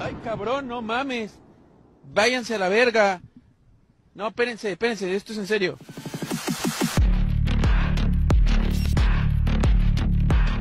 Ay, cabrón, no mames. Váyanse a la verga. No, espérense, espérense, esto es en serio.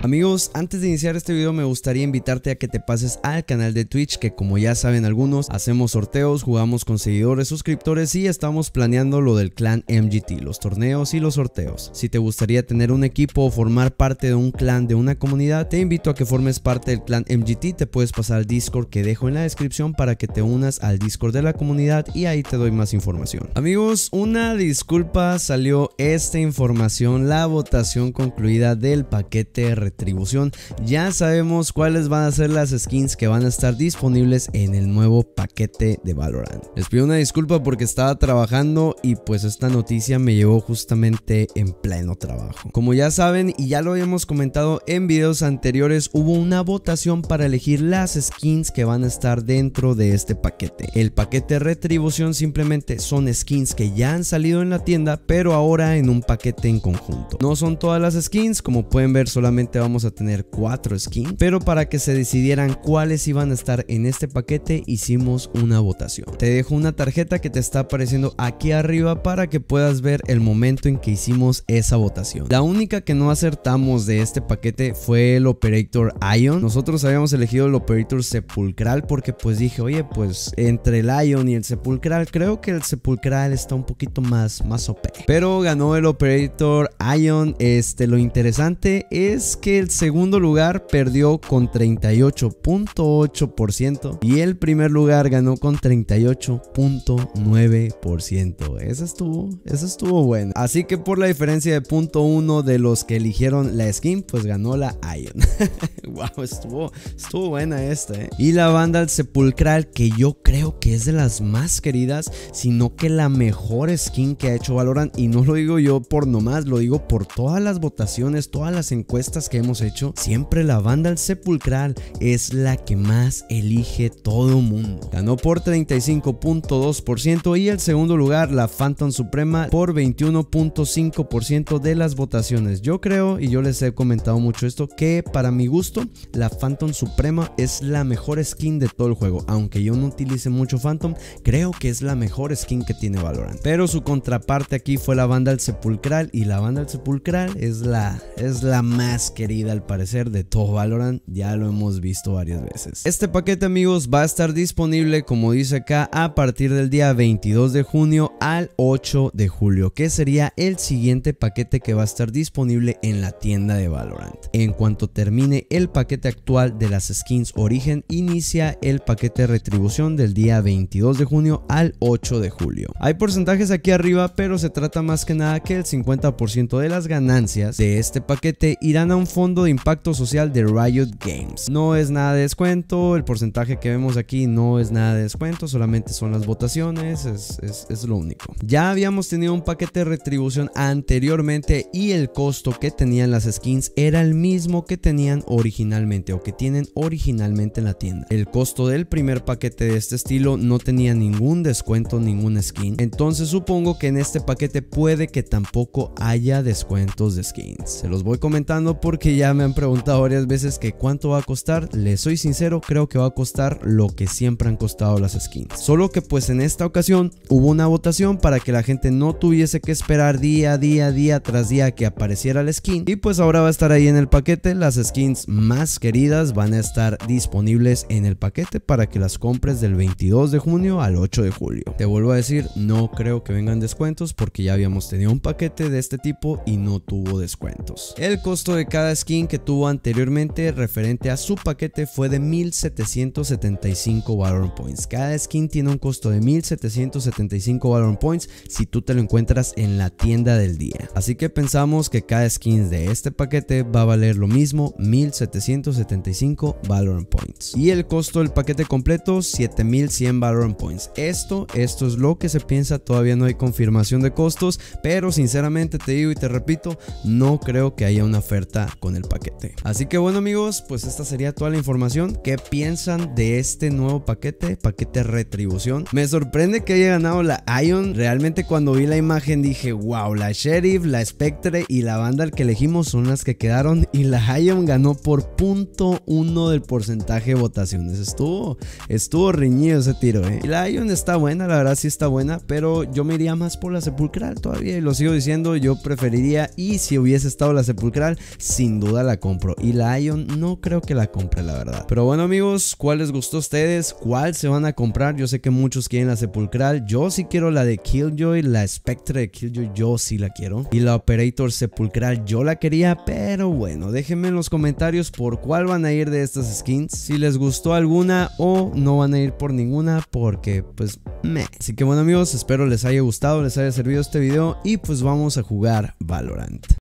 Amigos, antes de iniciar este video me gustaría invitarte a que te pases al canal de Twitch que como ya saben algunos, hacemos sorteos, jugamos con seguidores, suscriptores y estamos planeando lo del clan MGT, los torneos y los sorteos. Si te gustaría tener un equipo o formar parte de un clan de una comunidad, te invito a que formes parte del clan MGT, te puedes pasar al Discord que dejo en la descripción para que te unas al Discord de la comunidad y ahí te doy más información. Amigos, una disculpa, salió esta información, la votación concluida del paquete retribución. Ya sabemos cuáles van a ser las skins que van a estar disponibles en el nuevo paquete de Valorant. Les pido una disculpa porque estaba trabajando y pues esta noticia me llevó justamente en pleno trabajo. Como ya saben y ya lo habíamos comentado en videos anteriores, hubo una votación para elegir las skins que van a estar dentro de este paquete. El paquete retribución simplemente son skins que ya han salido en la tienda, pero ahora en un paquete en conjunto. No son todas las skins, como pueden ver solamente vamos a tener cuatro skins, pero para que se decidieran cuáles iban a estar en este paquete hicimos una votación. Te dejo una tarjeta que te está apareciendo aquí arriba para que puedas ver el momento en que hicimos esa votación. La única que no acertamos de este paquete fue el Operator Ion. Nosotros habíamos elegido el Operator Sepulcral porque pues dije, oye, pues entre el Ion y el Sepulcral, creo que el Sepulcral está un poquito más, más OP. Pero ganó el Operator Ion. Este, lo interesante es que el segundo lugar perdió con 38.8% y el primer lugar ganó con 38.9%. Esa estuvo, esa estuvo buena. Así que por la diferencia de punto uno de los que eligieron la skin, pues ganó la Ion. wow, estuvo, estuvo buena esta, ¿eh? Y la banda al Sepulcral, que yo creo que es de las más queridas, sino que la mejor skin que ha hecho Valorant. Y no lo digo yo por nomás, lo digo por todas las votaciones, todas las encuestas que hemos hecho, siempre la banda al sepulcral es la que más elige todo mundo. Ganó por 35.2% y el segundo lugar la Phantom Suprema por 21.5% de las votaciones. Yo creo, y yo les he comentado mucho esto, que para mi gusto la Phantom Suprema es la mejor skin de todo el juego. Aunque yo no utilice mucho Phantom, creo que es la mejor skin que tiene Valorant. Pero su contraparte aquí fue la banda al sepulcral y la banda al sepulcral es la, es la más querida al parecer de todo Valorant, ya lo hemos visto varias veces. Este paquete amigos va a estar disponible como dice acá a partir del día 22 de junio al 8 de julio, que sería el siguiente paquete que va a estar disponible en la tienda de Valorant. En cuanto termine el paquete actual de las skins origen, inicia el paquete retribución del día 22 de junio al 8 de julio. Hay porcentajes aquí arriba, pero se trata más que nada que el 50% de las ganancias de este paquete irán a un fondo de impacto social de Riot Games. No es nada de descuento, el porcentaje que vemos aquí no es nada de descuento, solamente son las votaciones, es, es, lo único. Ya habíamos tenido un paquete de retribución anteriormente y el costo que tenían las skins era el mismo que tenían originalmente o que tienen originalmente en la tienda. El costo del primer paquete de este estilo no tenía ningún descuento, ningún skin. Entonces supongo que en este paquete puede que tampoco haya descuentos de skins. Se los voy comentando porque ya me han preguntado varias veces que cuánto va a costar. Les soy sincero, creo que va a costar lo que siempre han costado las skins. Solo que pues en esta ocasión hubo una votación para que la gente no tuviese que esperar día a día, día tras día que apareciera la skin. Y pues ahora va a estar ahí en el paquete. Las skins más queridas van a estar disponibles en el paquete para que las compres del 22 de junio al 8 de julio. Te vuelvo a decir, no creo que vengan descuentos porque ya habíamos tenido un paquete de este tipo y no tuvo descuentos. El costo de cada skin que tuvo anteriormente referente a su paquete fue de 1775 Valorant Points. Cada skin tiene un costo de 1775 Valorant Points si tú te lo encuentras en la tienda del día. Así que pensamos que cada skin de este paquete va a valer lo mismo, 1775 Valorant Points. Y el costo del paquete completo, 7100 Valorant Points. Esto, esto es lo que se piensa, todavía no hay confirmación de costos, pero sinceramente te digo y te repito, no creo que haya una oferta con el paquete. Así que bueno amigos, pues esta sería toda la información. ¿Qué piensan de este nuevo paquete? Paquete retribución. Me sorprende que haya ganado la Ion. Realmente cuando vi la imagen dije, wow, la Sheriff, la Spectre y la banda que elegimos son las que quedaron. Y la Ion ganó por punto uno del porcentaje de votaciones. Estuvo, estuvo riñido ese tiro, ¿eh? La Ion está buena, la verdad sí está buena, pero yo me iría más por la Sepulcral todavía. Y lo sigo diciendo, yo preferiría. Y si hubiese estado la Sepulcral, sin duda la compro. Y la Ion no creo que la compre, la verdad. Pero bueno amigos, ¿cuál les gustó a ustedes? ¿Cuál se van a comprar? Yo sé que muchos quieren la Sepulcral. Yo sí quiero la de Killjoy, la Spectre de Killjoy, yo sí la quiero. Y la Operator Sepulcral, yo la quería, pero bueno, déjenme en los comentarios por cuál van a ir de estas skins. Si les gustó alguna o no van a ir por ninguna, porque pues me. Así que bueno amigos, espero les haya gustado, les haya servido este video y pues vamos a jugar Valorant.